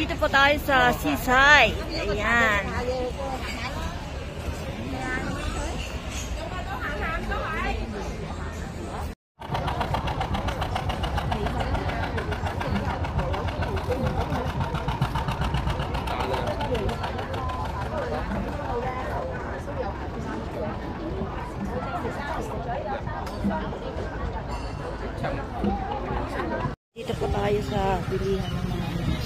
Dito po tayo sa seaside. Ayan. Dito po tayo sa bilihan ng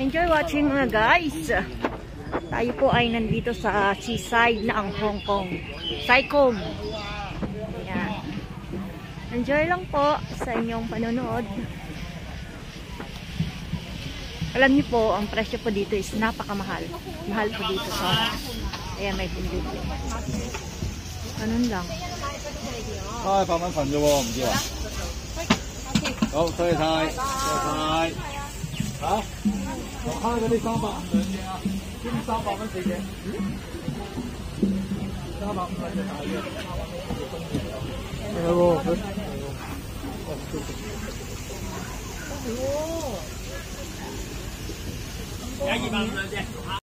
Enjoy watching mga guys. Tayo po ay nandito sa seaside ng Hong Kong. Saigon. Ayan. Enjoy lang po sa inyong panonood. Alam niyo po, ang presyo po dito is napakamahal. Mahal po dito sa Ayan, may bundok. Ganun lang. 啊，百蚊份啫喎，唔知啊。好，多谢 晒，多謝晒。嚇，落蝦嗰啲三百五兩隻啊，兼三百蚊四隻。三百五兩隻大嘅。係喎，佢。有二百五兩隻。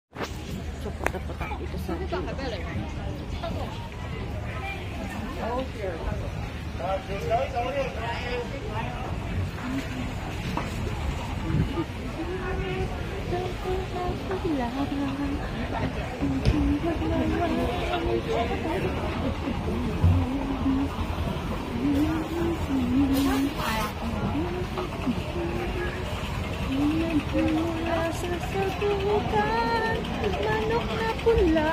Mula sa sabukan, manok na pula.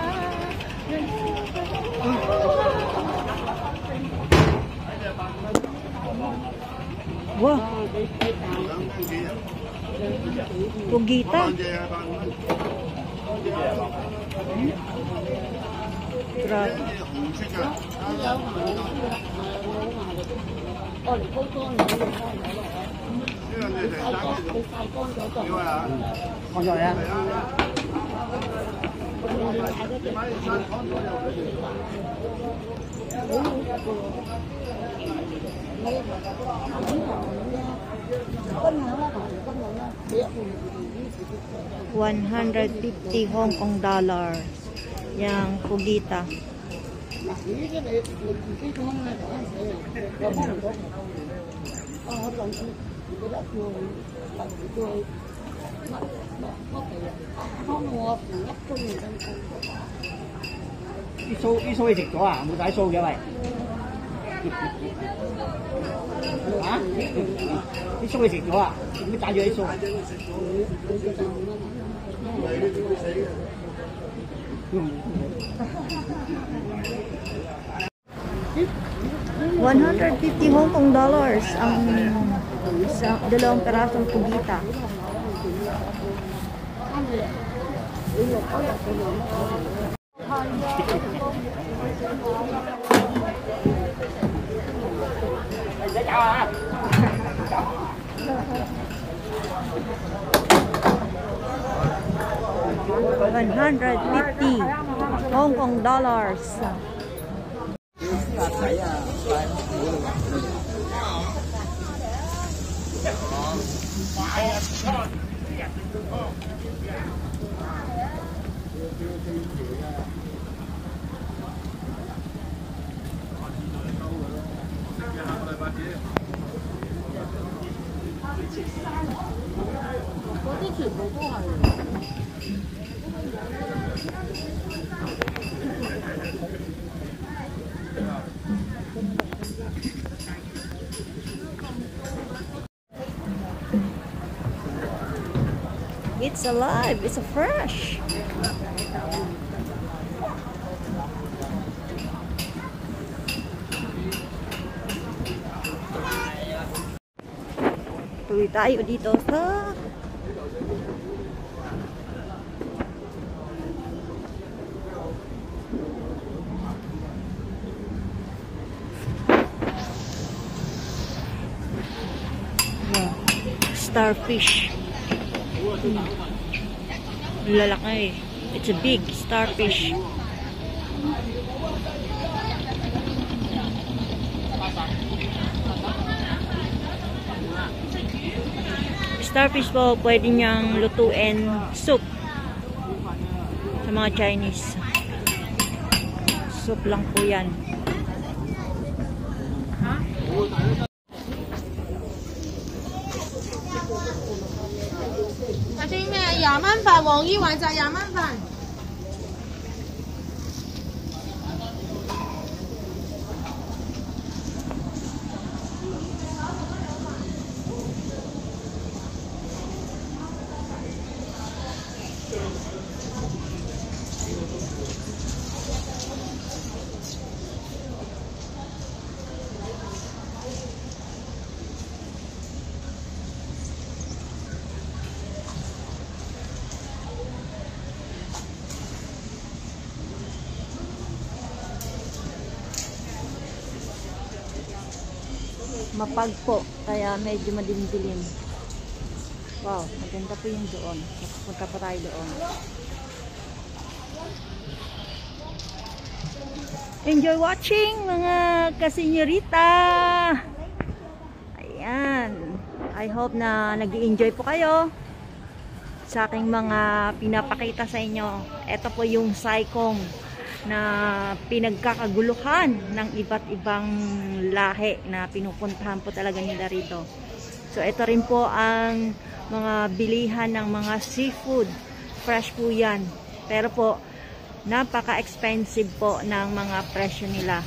Wow! Con guita. Rồi. Ôi, à? con con con rồi em Hãy subscribe cho kênh Ghiền Mì Gõ Để không bỏ lỡ những video hấp dẫn 150 Hong Kong dollar yang kugita Đi xô, đi xô thì dịch có à? Một cái xô kia vậy? 啊，你送去食咗啊？點解要你送？150 Hong Kong dollars ang sa dalawang perasong kubita. Thank you. 150 Hong Kong dollars. Thank you. It's alive, it's fresh. Tuloy tayo dito sa starfish. Lalaki. It's a big starfish. starfish po, pwede niyang lutuin soup sa mga Chinese. Soup lang po yan. Ha? Kasi may yaman pa, wong yi, wang yaman pa. mapagpo kaya medyo madimdilim. Wow maganda po yung doon. Magpunta doon. Enjoy watching mga kasenyorita ayan. I hope na nag enjoy po kayo sa aking mga pinapakita sa inyo. Ito po yung Saikong na pinagkakaguluhan ng iba't ibang lahi na pinupuntahan po talaga nila rito. So ito rin po ang mga bilihan ng mga seafood. Fresh po yan. Pero po, napaka-expensive po ng mga presyo nila.